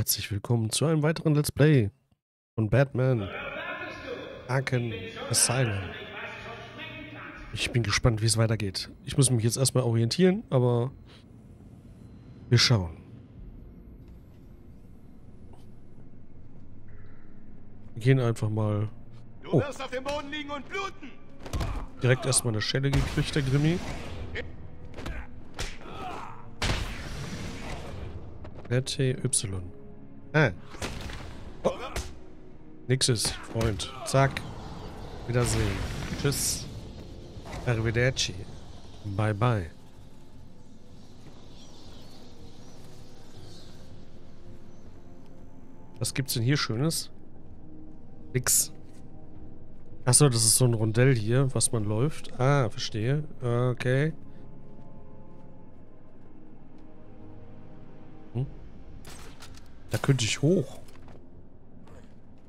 Herzlich willkommen zu einem weiteren Let's Play von Batman Arkham Asylum. Ich bin gespannt, wie es weitergeht. Ich muss mich jetzt erstmal orientieren, aber wir schauen. Wir gehen einfach mal... Oh. Direkt erstmal eine Schelle gekriegt, der Grimmi. RTY. Ah. Oh. Nixes, Freund. Zack. Wiedersehen. Tschüss. Arrivederci. Bye bye. Was gibt's denn hier Schönes? Nix. Achso, das ist so ein Rondell hier, was man läuft. Ah, verstehe. Okay. Da könnte ich hoch.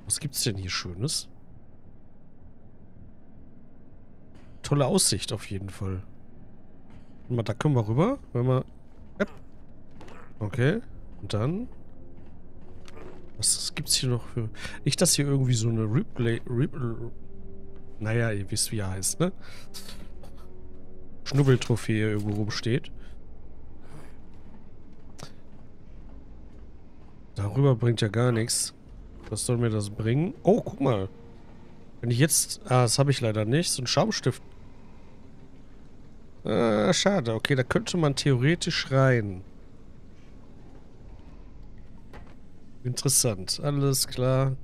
Was gibt's denn hier Schönes? Tolle Aussicht auf jeden Fall. Mal, da können wir rüber, wenn wir... Okay. Und dann... Was gibt's hier noch für... Nicht, dass hier irgendwie so eine Replay... Replay naja, ihr wisst, wie er heißt, ne? Schnubbeltrophäe irgendwo rumsteht. Darüber bringt ja gar nichts. Was soll mir das bringen? Oh, guck mal. Wenn ich jetzt... Ah, das habe ich leider nicht. So ein Schaumstift. Ah, schade. Okay, da könnte man theoretisch rein. Interessant. Alles klar.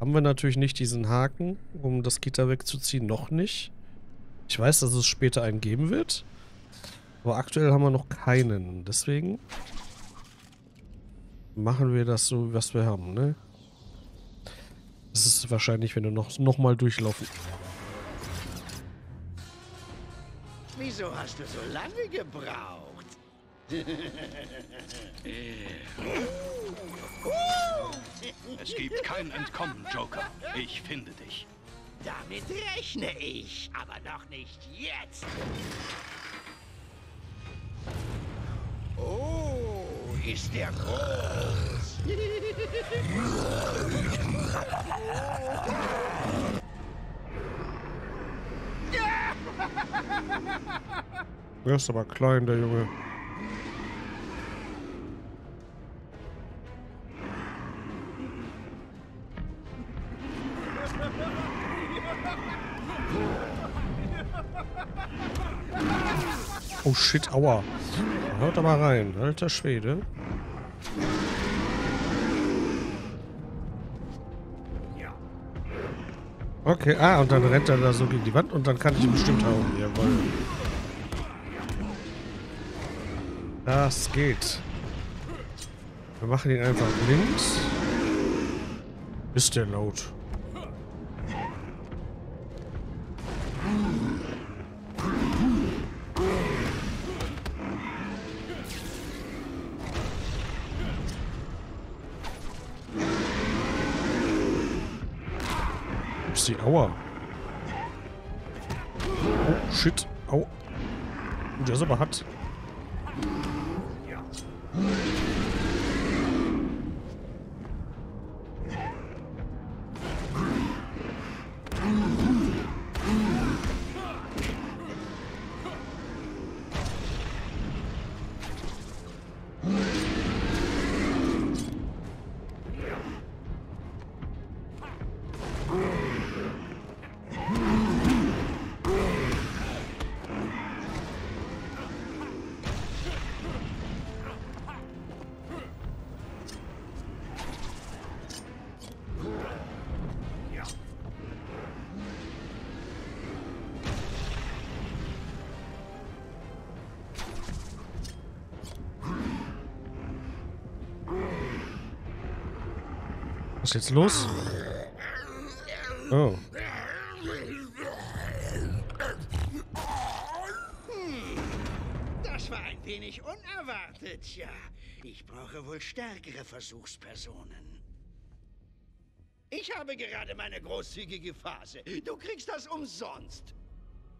Haben wir natürlich nicht diesen Haken, um das Gitter wegzuziehen. Noch nicht. Ich weiß, dass es später einen geben wird. Aber aktuell haben wir noch keinen. Deswegen machen wir das so, was wir haben, ne? Das ist wahrscheinlich, wenn du noch, noch mal durchlaufen. Wieso hast du so lange gebraucht? Es gibt kein Entkommen, Joker. Ich finde dich. Damit rechne ich, aber noch nicht jetzt. Oh, ist der groß. Der ist aber klein, der Junge. Oh shit, aua. Hört aber rein, alter Schwede. Okay, ah, und dann rennt er da so gegen die Wand und dann kann ich bestimmt hauen. Jawohl. Das geht. Wir machen ihn einfach links. Ist der laut. Upsi, aua. Oh, shit. Au. Der ist aber hart. Was ist jetzt los? Oh. Das war ein wenig unerwartet, ja. Ich brauche wohl stärkere Versuchspersonen. Ich habe gerade meine großzügige Phase. Du kriegst das umsonst.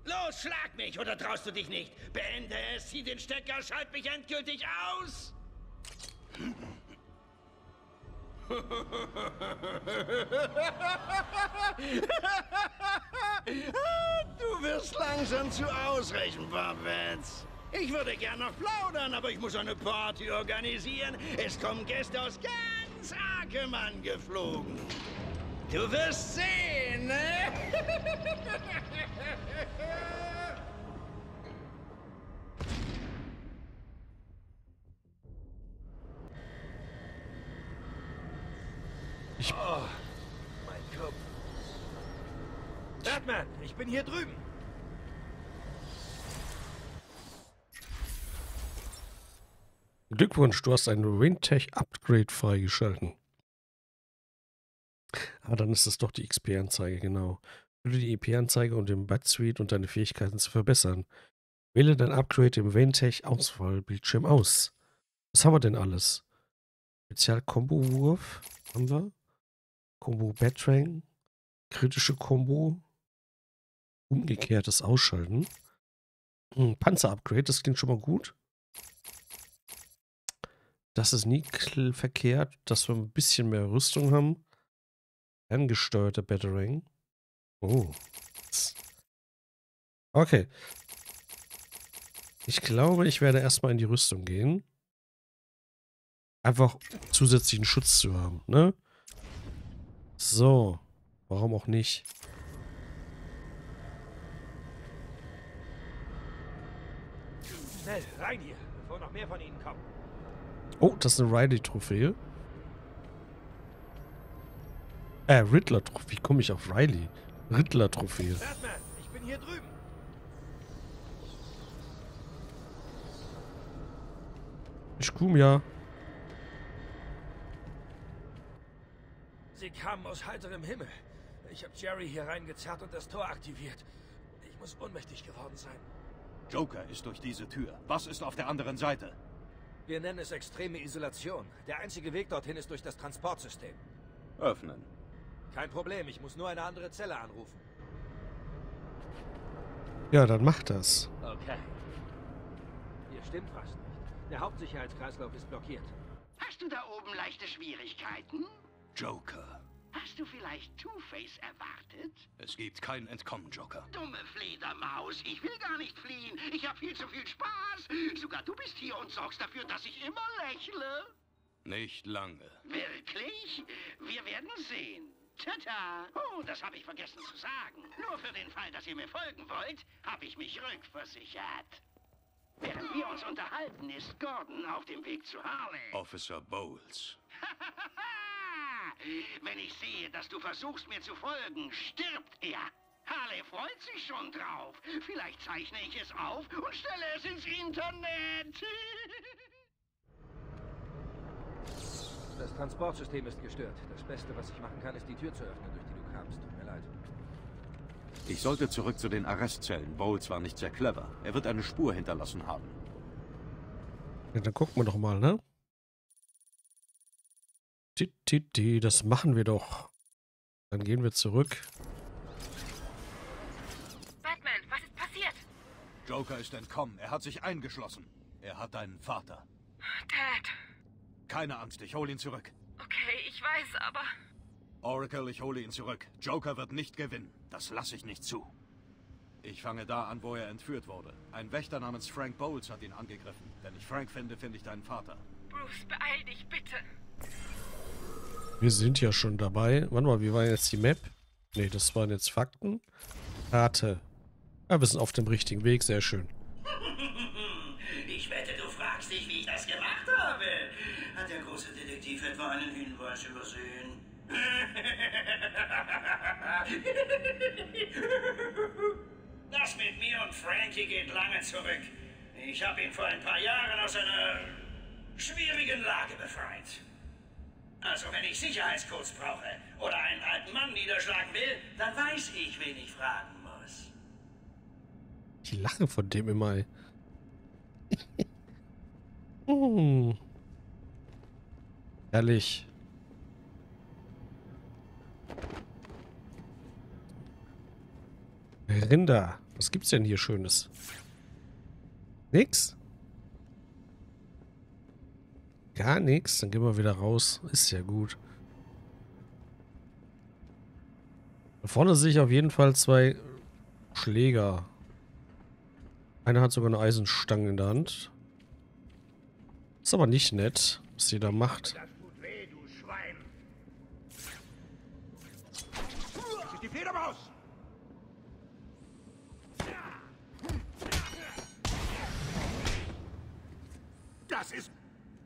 Los, schlag mich, oder traust du dich nicht? Beende es, zieh den Stecker, schalt mich endgültig aus! Du wirst langsam zu ausrechenbar, Vance. Ich würde gern noch plaudern, aber ich muss eine Party organisieren. Es kommen Gäste aus ganz Arkham angeflogen. Du wirst sehen, ne? drüben. Glückwunsch, du hast ein Wintech Upgrade freigeschalten. Aber dann ist das doch die XP-Anzeige, genau. Fülle die EP-Anzeige und den Bat-Suite und deine Fähigkeiten zu verbessern. Wähle dein Upgrade im Wintech Auswahlbildschirm aus. Was haben wir denn alles? Spezial-Kombo-Wurf haben wir. Combo Batrang. Kritische Combo. Umgekehrtes Ausschalten. Hm, Panzer-Upgrade, das klingt schon mal gut. Das ist nie verkehrt, dass wir ein bisschen mehr Rüstung haben. Ferngesteuerter Battering. Oh. Okay. Ich glaube, ich werde erstmal in die Rüstung gehen. Einfach zusätzlichen Schutz zu haben, ne? So. Warum auch nicht? Schnell, rein hier, bevor noch mehr von ihnen kommen. Oh, das ist eine Riley-Trophäe. Äh, Riddler-Trophäe. Wie komme ich auf Riley? Riddler-Trophäe. Batman, ich bin hier drüben. Ich komme ja. Sie kamen aus heiterem Himmel. Ich habe Jerry hier reingezerrt und das Tor aktiviert. Ich muss ohnmächtig geworden sein. Joker ist durch diese Tür. Was ist auf der anderen Seite? Wir nennen es extreme Isolation. Der einzige Weg dorthin ist durch das Transportsystem. Öffnen. Kein Problem, ich muss nur eine andere Zelle anrufen. Ja, dann mach das. Okay. Hier stimmt was nicht. Der Hauptsicherheitskreislauf ist blockiert. Hast du da oben leichte Schwierigkeiten? Joker. Hast du vielleicht Two-Face erwartet? Es gibt kein Entkommen, Joker. Dumme Fledermaus, ich will gar nicht fliehen. Ich habe viel zu viel Spaß. Sogar du bist hier und sorgst dafür, dass ich immer lächle. Nicht lange. Wirklich? Wir werden sehen. Tata! Oh, das habe ich vergessen zu sagen. Nur für den Fall, dass ihr mir folgen wollt, habe ich mich rückversichert. Während wir uns unterhalten, ist Gordon auf dem Weg zu Harley. Officer Bowles. Wenn ich sehe, dass du versuchst, mir zu folgen, stirbt er. Harley freut sich schon drauf. Vielleicht zeichne ich es auf und stelle es ins Internet. Das Transportsystem ist gestört. Das Beste, was ich machen kann, ist die Tür zu öffnen, durch die du kamst. Tut mir leid. Ich sollte zurück zu den Arrestzellen. Bowles war nicht sehr clever. Er wird eine Spur hinterlassen haben. Ja, dann gucken wir doch mal, ne? Das machen wir doch. Dann gehen wir zurück. Batman, was ist passiert? Joker ist entkommen. Er hat sich eingeschlossen. Er hat deinen Vater. Dad. Keine Angst, ich hole ihn zurück. Okay, ich weiß, aber... Oracle, ich hole ihn zurück. Joker wird nicht gewinnen. Das lasse ich nicht zu. Ich fange da an, wo er entführt wurde. Ein Wächter namens Frank Bowles hat ihn angegriffen. Wenn ich Frank finde, finde ich deinen Vater. Bruce, beeil dich, bitte. Wir sind ja schon dabei. Warte mal, wie war jetzt die Map? Ne, das waren jetzt Fakten. Karte. Ja, wir sind auf dem richtigen Weg, sehr schön. Ich wette, du fragst dich, wie ich das gemacht habe. Hat der große Detektiv etwa einen Hinweis übersehen? Das mit mir und Frankie geht lange zurück. Ich habe ihn vor ein paar Jahren aus einer schwierigen Lage befreit. Also wenn ich Sicherheitscodes brauche oder einen alten Mann niederschlagen will, dann weiß ich, wen ich fragen muss. Die lachen von dem immer. hm. Herrlich. Rinder. Was gibt's denn hier Schönes? Nix? gar nichts, dann gehen wir wieder raus. Ist ja gut. Da vorne sehe ich auf jeden Fall zwei Schläger. Einer hat sogar eine Eisenstange in der Hand. Ist aber nicht nett, was sie da macht.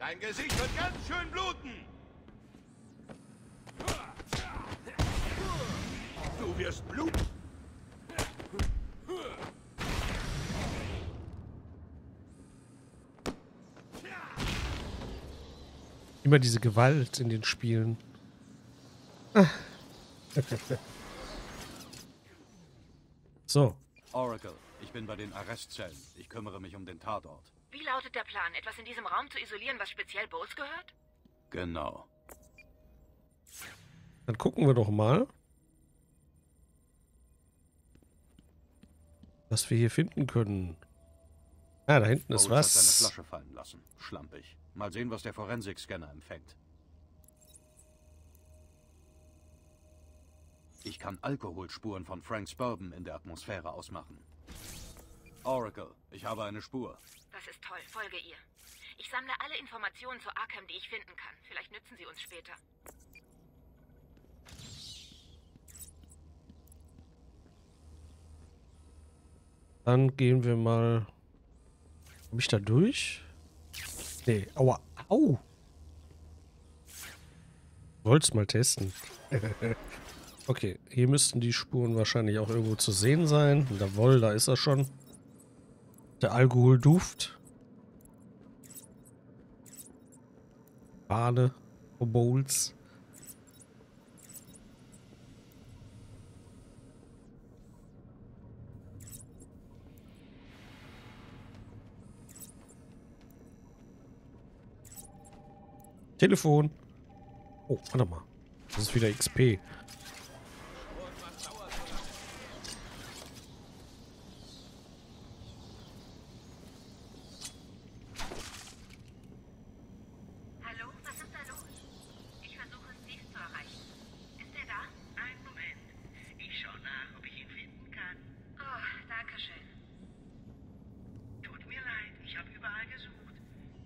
Dein Gesicht wird ganz schön bluten. Du wirst bluten. Immer diese Gewalt in den Spielen. so, Oracle, ich bin bei den Arrestzellen. Ich kümmere mich um den Tatort. Wie lautet der Plan? Etwas in diesem Raum zu isolieren, was speziell Bowles gehört? Genau. dann gucken wir doch mal, was wir hier finden können. Ah, da hinten ist Bowles hat seine was. Flasche fallen lassen. Schlampig. Mal sehen, was der Forensikscanner empfängt. Ich kann Alkoholspuren von Franks Bourbon in der Atmosphäre ausmachen. Oracle, ich habe eine Spur. Das ist toll. Folge ihr. Ich sammle alle Informationen zu Arkham, die ich finden kann. Vielleicht nützen sie uns später. Dann gehen wir mal. Komm ich da durch? Nee, aua. Au! Wollt's mal testen. okay, hier müssten die Spuren wahrscheinlich auch irgendwo zu sehen sein. Jawohl, da ist er schon. Der Alkoholduft. Bade. Bowls. Telefon. Oh, warte mal. Das ist wieder XP. Hallo, was ist da los? Ich versuche Steve zu erreichen. Ist er da? Einen Moment. Ich schaue nach, ob ich ihn finden kann. Oh, danke schön. Tut mir leid, ich habe überall gesucht.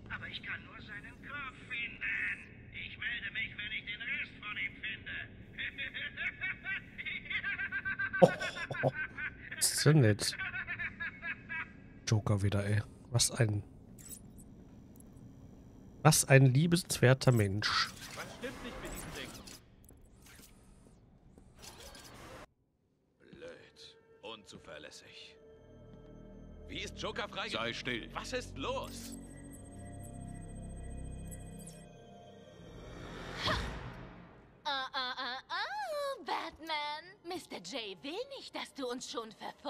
Aber ich kann nur seinen Kopf finden. Ich melde mich, wenn ich den Rest von ihm finde. Oh, ja nett. Joker wieder, ey. Was ein... Was ein liebenswerter Mensch. Was stimmt nicht mit diesem Ding? Blöd. Unzuverlässig. Wie ist Joker frei? Sei still. Was ist los? Ah, ah, ah, ah, Batman. Mr. J will nicht, dass du uns schon verfolgst.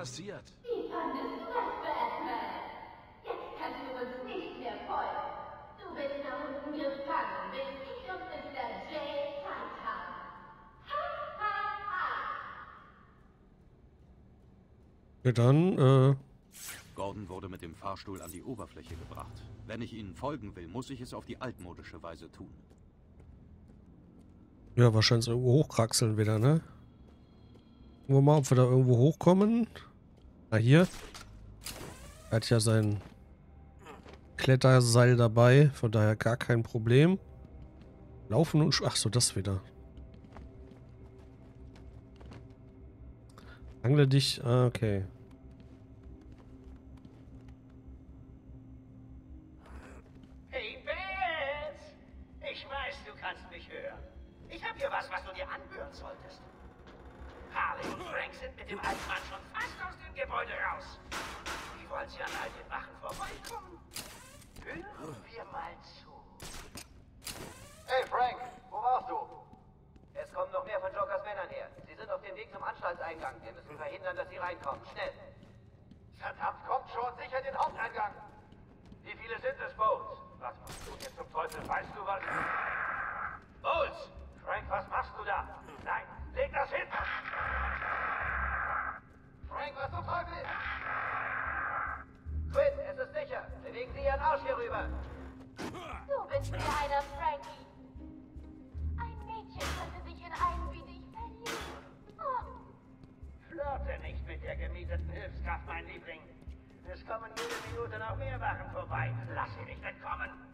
Passiert? Wie fandest du das, Batman? Jetzt kannst du uns nicht mehr folgen. Du bist da unten gefangen, bis ich und Mr. J Zeit haben. Ha, ha, ha. Ja, dann, äh... Gordon wurde mit dem Fahrstuhl an die Oberfläche gebracht. Wenn ich ihnen folgen will, muss ich es auf die altmodische Weise tun. Ja, wahrscheinlich irgendwo hochkraxeln wieder, ne? Gucken wir mal, ob wir da irgendwo hochkommen. Na, hier. Er hat ja sein Kletterseil dabei, von daher gar kein Problem. Laufen und... Ach so, das wieder. Angle dich... Ah, okay. Hey, Beth! Ich weiß, du kannst mich hören. Ich habe hier was, was du dir anhören solltest. Harley und Frank sind mit dem alten Mann schon Gebäude raus. Wie wollen sie an all den Wachen vorbeikommen? Hören wir mal zu. Hey Frank, wo warst du? Es kommen noch mehr von Jokers Männern her. Sie sind auf dem Weg zum Anstaltseingang. Wir müssen verhindern, dass sie reinkommen. Schnell. Verdammt, kommt schon, sicher den Haupteingang. Wie viele sind es, Bowles? Was machst du hier zum Teufel? Weißt du was? Bowles! Frank, was machst du da? Nein, leg das hin! Frank, was zum Teufel? Quinn, es ist sicher. Bewegen Sie Ihren Arsch hier rüber. Du bist wieder einer, Frankie. Ein Mädchen könnte sich in einen wie dich verlieben. Oh, Flirte nicht mit der gemieteten Hilfskraft, mein Liebling. Es kommen jede Minute noch mehr Wachen vorbei. Lass sie nicht entkommen.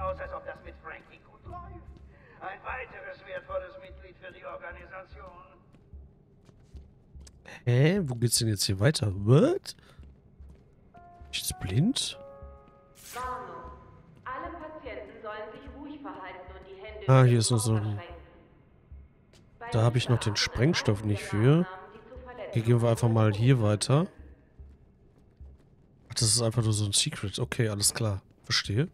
Aus, als ob das mit Frankie gut läuft. Ein weiteres wertvolles Mitglied für die Organisation. Hä? Wo geht's denn jetzt hier weiter? What? Ich jetzt blind? Warnung. Alle Patienten sollen sich ruhig verhalten und die Hände Ah, hier ist noch so ein- Da habe ich noch den Sprengstoff nicht für. Hier gehen wir einfach mal hier weiter. Ach, das ist einfach nur so ein Secret. Okay, alles klar. Verstehe.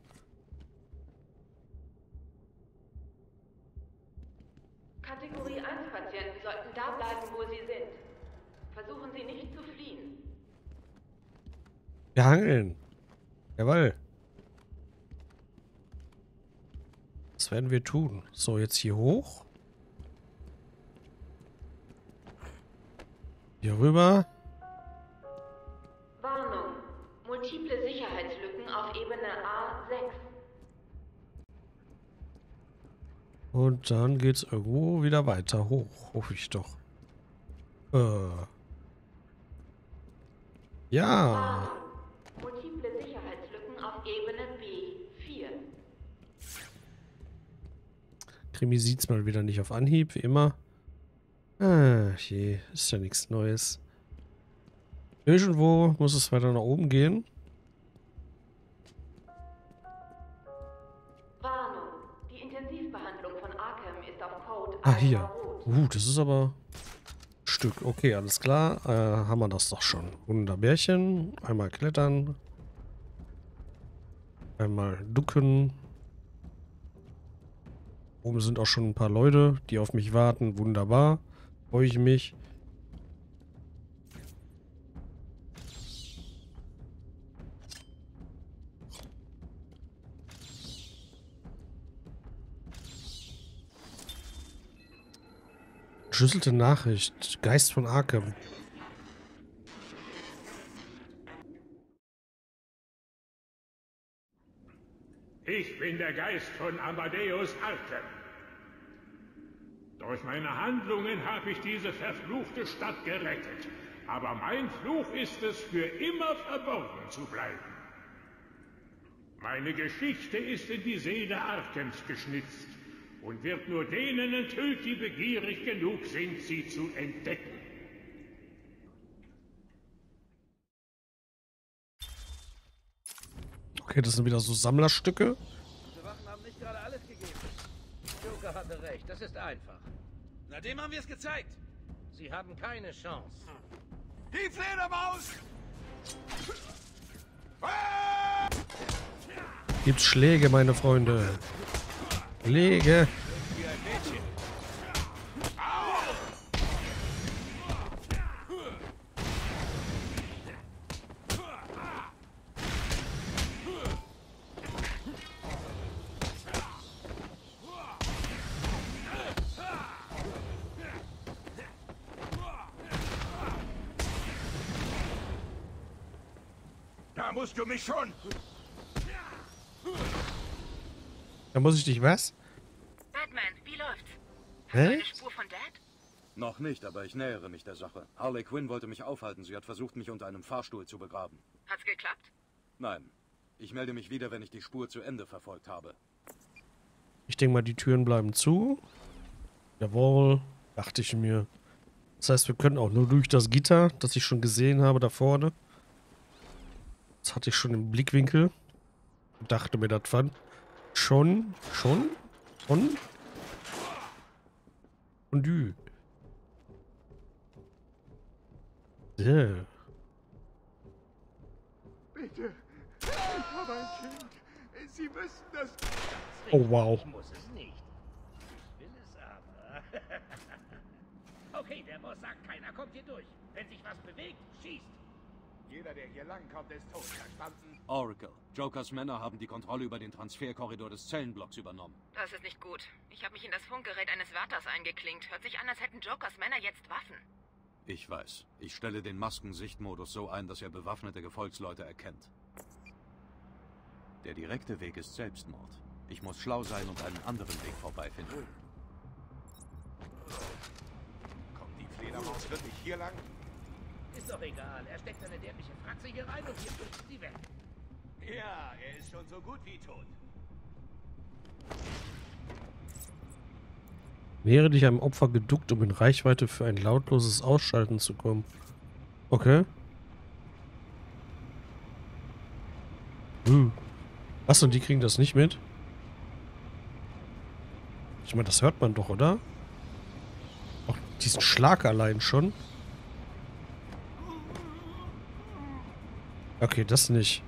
Kategorie 1 Patienten sollten da bleiben, wo sie sind. Versuchen Sie nicht zu fliehen. Wir hangeln. Jawoll. Das werden wir tun. So, jetzt hier hoch. Hier rüber. Warnung. Multiple Sicherheitslücken auf Ebene A6. Und dann geht's irgendwo wieder weiter hoch. Hoffe ich doch. Äh. Ja. Warnung. Multiple Sicherheitslücken auf Ebene B4. Krimi sieht's mal wieder nicht auf Anhieb, wie immer. Ah, je, ist ja nichts Neues. Irgendwo muss es weiter nach oben gehen. Warnung. Die Intensivbehandlung von Arkham ist auf Code Ah, hier. Uh, das ist aber ein Stück. Okay, alles klar. Äh, haben wir das doch schon. Wunderbärchen. Einmal klettern. Einmal ducken. Oben sind auch schon ein paar Leute, die auf mich warten. Wunderbar. Freue ich mich. Schlüsselte Nachricht. Geist von Arkham. Ich bin der Geist von Amadeus Arkham. Durch meine Handlungen habe ich diese verfluchte Stadt gerettet. Aber mein Fluch ist es, für immer verborgen zu bleiben. Meine Geschichte ist in die Seele Arkhams geschnitzt und wird nur denen enthüllt, die begierig genug sind, sie zu entdecken. Okay, das sind wieder so Sammlerstücke. Diese Wachen haben nicht gerade alles gegeben. Joker hatte recht, das ist einfach. Na, dem haben wir es gezeigt. Sie haben keine Chance. Die Fledermaus! Gibt's Schläge, meine Freunde. Schläge. Musst du mich schon. Da muss ich dich was? Batman, wie läuft's? Hä? Eine Spur von Dad? Noch nicht, aber ich nähere mich der Sache. Harley Quinn wollte mich aufhalten. Sie hat versucht, mich unter einem Fahrstuhl zu begraben. Hat's geklappt? Nein. Ich melde mich wieder, wenn ich die Spur zu Ende verfolgt habe. Ich denke mal, die Türen bleiben zu. Jawohl, dachte ich mir. Das heißt, wir können auch nur durch das Gitter, das ich schon gesehen habe da vorne. Das hatte ich schon im Blickwinkel. Dachte mir, das fand. Schon, schon, schon. Und du. So. Bitte. Ich habe ein Kind. Sie müssen das... Oh wow. Ich muss es nicht. okay, der Boss sagt, keiner kommt hier durch. Wenn sich was bewegt, schießt. Jeder, der hier langkommt, ist tot. Verstanden? Oracle, Jokers Männer haben die Kontrolle über den Transferkorridor des Zellenblocks übernommen. Das ist nicht gut. Ich habe mich in das Funkgerät eines Wärters eingeklinkt. Hört sich an, als hätten Jokers Männer jetzt Waffen. Ich weiß. Ich stelle den Maskensichtmodus so ein, dass er bewaffnete Gefolgsleute erkennt. Der direkte Weg ist Selbstmord. Ich muss schlau sein und einen anderen Weg vorbeifinden. Kommt die Fledermaus wirklich hier lang? Ist doch egal. Er steckt seine dämliche Fratze hier rein und wir flutzen sie weg. Ja, er ist schon so gut wie tot. Wäre dich einem Opfer geduckt, um in Reichweite für ein lautloses Ausschalten zu kommen. Okay. Hm. Was, und die kriegen das nicht mit? Ich meine, das hört man doch, oder? Auch diesen Schlag allein schon. Okay, das nicht.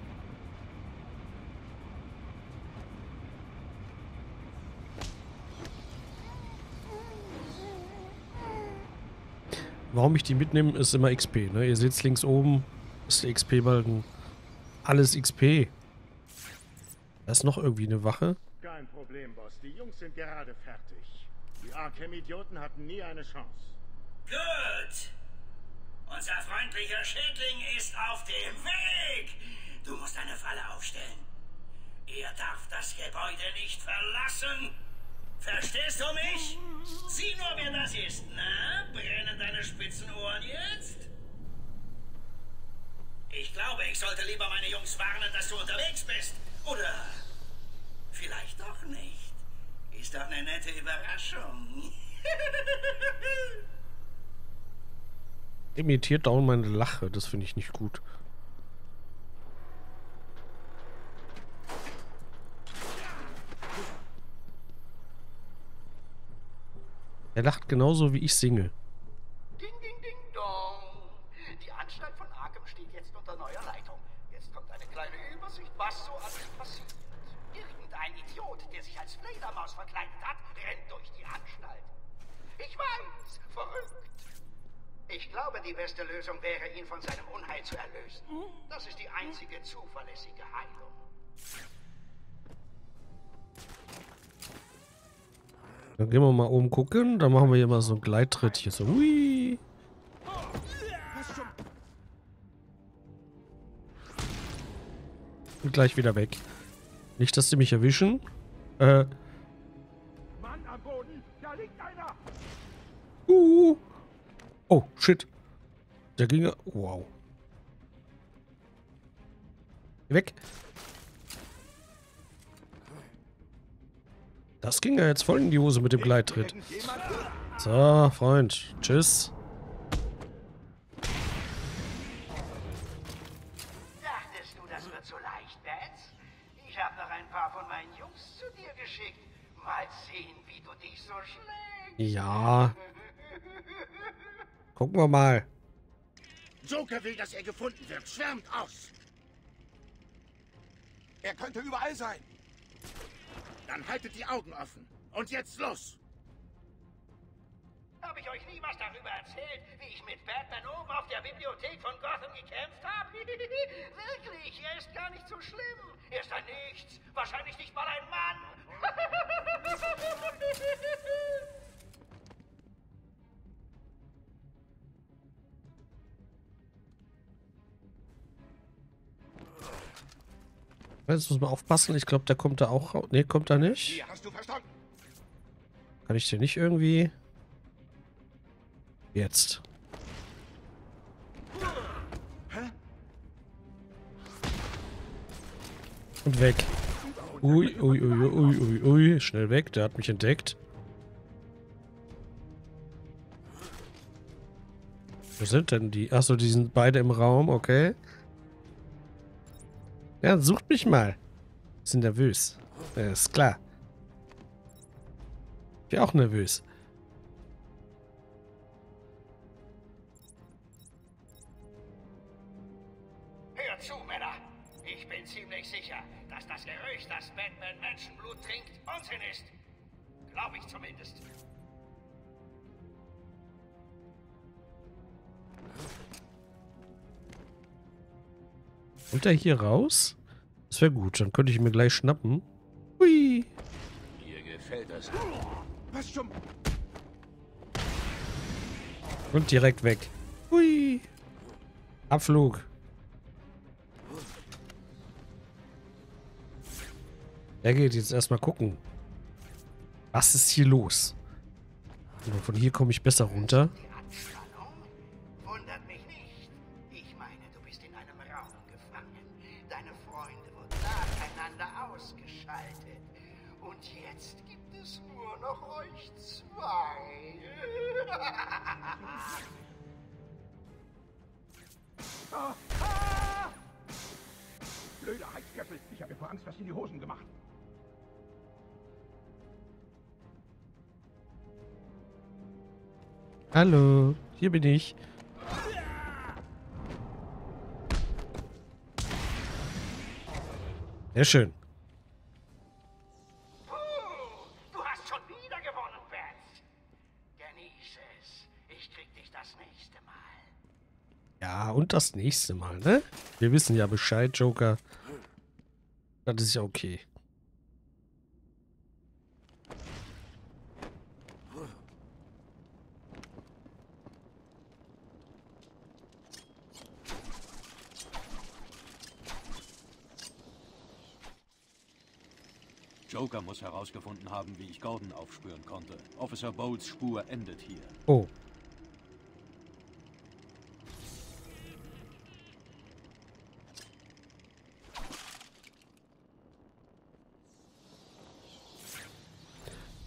Warum ich die mitnehme, ist immer XP. Ne? Ihr seht es links oben, ist der XP-Balken. Alles XP. Da ist noch irgendwie eine Wache. Kein Problem, Boss. Die Jungs sind gerade fertig. Die Arkham-Idioten hatten nie eine Chance. Gut. Unser freundlicher Schädling ist auf dem Weg. Du musst eine Falle aufstellen. Er darf das Gebäude nicht verlassen. Verstehst du mich? Sieh nur, wer das ist, na? Brennen deine spitzen Ohren jetzt? Ich glaube, ich sollte lieber meine Jungs warnen, dass du unterwegs bist. Oder vielleicht doch nicht. Ist doch eine nette Überraschung. Imitiert dauernd meine Lache. Das finde ich nicht gut. Er lacht genauso wie ich singe. Ding, ding, ding, dong. Die Anstalt von Arkham steht jetzt unter neuer Leitung. Jetzt kommt eine kleine Übersicht, was so alles passiert. Irgendein Idiot, der sich als Fledermaus verkleidet hat, rennt durch die Anstalt. Ich weiß, verrückt. Ich glaube, die beste Lösung wäre, ihn von seinem Unheil zu erlösen. Das ist die einzige zuverlässige Heilung. Dann gehen wir mal oben gucken. Dann machen wir hier mal so einen Gleittritt hier. So, hui. Und gleich wieder weg. Nicht, dass sie mich erwischen. Äh. Mann am Boden, da liegt einer! Uh. Oh, shit. Der ging ja... Wow. Weg. Das ging ja jetzt voll in die Hose mit dem Gleittritt. So, Freund. Tschüss. Dachtest du, das wird so leicht, Bats? Ich habe noch ein paar von meinen Jungs zu dir geschickt. Mal sehen, wie du dich so schlägst. Ja. Gucken wir mal. Joker will, dass er gefunden wird. Schwärmt aus. Er könnte überall sein. Dann haltet die Augen offen. Und jetzt los! Habe ich euch nie was darüber erzählt, wie ich mit Batman oben auf der Bibliothek von Gotham gekämpft habe? Wirklich, er ist gar nicht so schlimm. Er ist ein Nichts. Wahrscheinlich nicht mal ein Mann. Jetzt muss man aufpassen. Ich glaube, der kommt da auch raus. Nee, kommt da nicht. Kann ich den nicht irgendwie... Jetzt. Und weg. Ui, ui, ui, ui, ui, ui. Schnell weg. Der hat mich entdeckt. Wo sind denn die? Achso, die sind beide im Raum. Okay. Ja, sucht mich mal. Sind nervös. Ist klar. Ich bin auch nervös. Und er hier raus? Das wäre gut, dann könnte ich ihn mir gleich schnappen. Hui. Mir gefällt das. Was zum... Und direkt weg. Hui. Abflug. Er geht jetzt erstmal gucken. Was ist hier los? Und von hier komme ich besser runter. Hier bin ich. Sehr schön. Du hast schon wieder gewonnen, Bats. Genieße es. Ich krieg dich das nächste Mal. Ja, und das nächste Mal, ne? Wir wissen ja Bescheid, Joker. Das ist ja okay. Joker muss herausgefunden haben, wie ich Gordon aufspüren konnte. Officer Bowles Spur endet hier. Oh.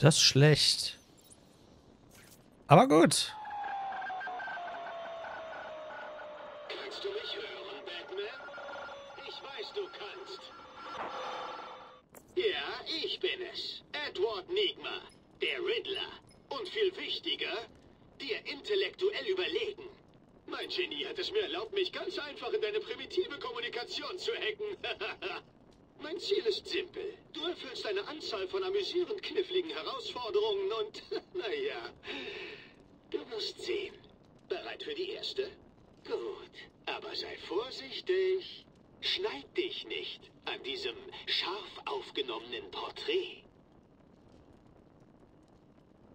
Das ist schlecht. Aber gut. Kannst du mich hören, Batman? Ich weiß, du kannst. Ja, ich bin es. Edward Nigma, der Riddler. Und viel wichtiger, dir intellektuell überlegen. Mein Genie hat es mir erlaubt, mich ganz einfach in deine primitive Kommunikation zu hacken. mein Ziel ist simpel. Du erfüllst eine Anzahl von amüsierend kniffligen Herausforderungen und, naja, du wirst sehen. Bereit für die erste? Gut, aber sei vorsichtig. Schneid dich nicht an diesem scharf aufgenommenen Porträt.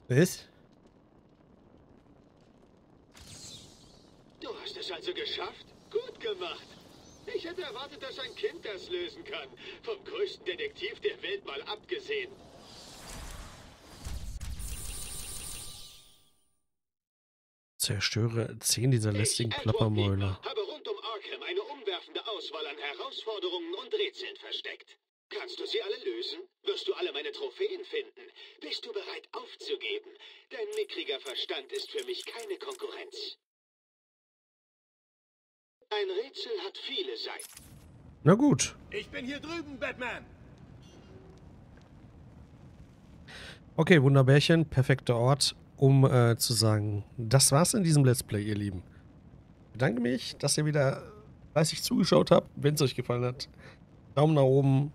Was? Du hast es also geschafft? Gut gemacht. Ich hätte erwartet, dass ein Kind das lösen kann. Vom größten Detektiv der Welt mal abgesehen. Zerstöre 10 dieser lästigen Ich. Nigma, habe rund um Arkham eine umwerfende Auswahl an Herausforderungen und Rätseln versteckt. Kannst du sie alle lösen? Wirst du alle meine Trophäen finden? Bist du bereit aufzugeben? Dein mickriger Verstand ist für mich keine Konkurrenz. Ein Rätsel hat viele Seiten. Na gut. Ich bin hier drüben, Batman. Okay, Wunderbärchen, perfekter Ort, um äh, zu sagen, das war's in diesem Let's Play, ihr Lieben. Ich bedanke mich, dass ihr wieder fleißig zugeschaut habt. Wenn es euch gefallen hat, Daumen nach oben.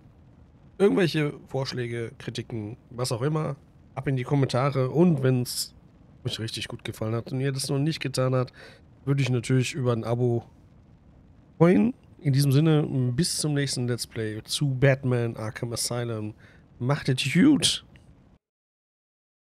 Irgendwelche Vorschläge, Kritiken, was auch immer, ab in die Kommentare. Und wenn es euch richtig gut gefallen hat und ihr das noch nicht getan habt, würde ich natürlich über ein Abo freuen. In diesem Sinne, bis zum nächsten Let's Play zu Batman Arkham Asylum. Macht es gut!